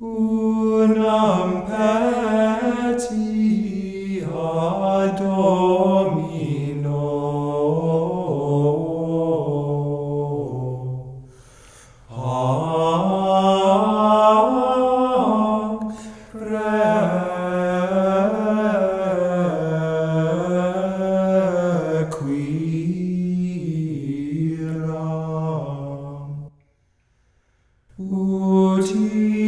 unam petia domino. Ac requiram uti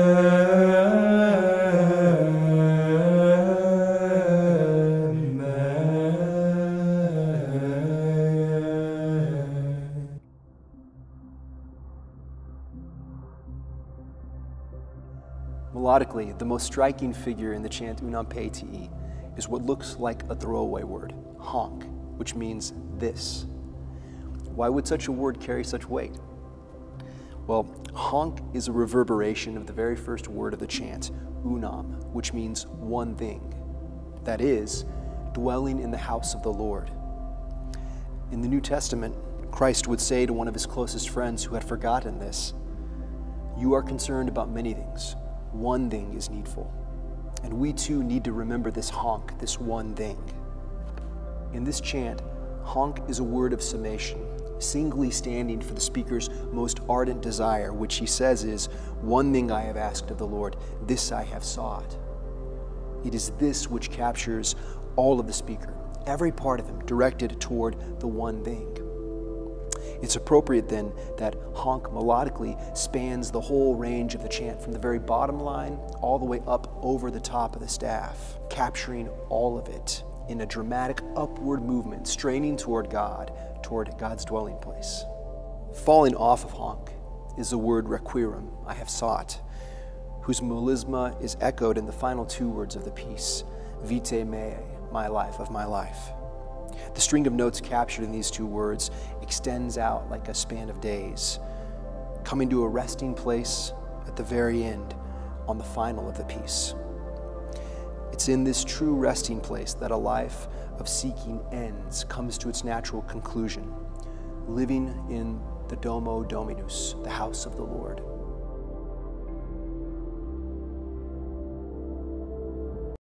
Melodically, the most striking figure in the chant Unam Petii is what looks like a throwaway word, hanc, which means this. Why would such a word carry such weight? Well, hanc is a reverberation of the very first word of the chant, unam, which means one thing. That is, dwelling in the house of the Lord. In the New Testament, Christ would say to one of his closest friends who had forgotten this, You are concerned about many things. One thing is needful. And we too need to remember this hanc, this one thing. In this chant, hanc is a word of summation, singly standing for the speaker's most ardent desire, which he says is, One thing I have asked of the Lord, this I have sought. It is this which captures all of the speaker, every part of him directed toward the one thing. It's appropriate then that hanc melodically spans the whole range of the chant from the very bottom line all the way up over the top of the staff, capturing all of it in a dramatic upward movement, straining toward God, toward God's dwelling place. Falling off of hanc is the word requiram, I have sought, whose melisma is echoed in the final two words of the piece, vitae mea, my life of my life. The string of notes captured in these two words extends out like a span of days, coming to a resting place at the very end on the final of the piece. It's in this true resting place that a life of seeking ends comes to its natural conclusion, living in the Domo Dominus, the house of the Lord.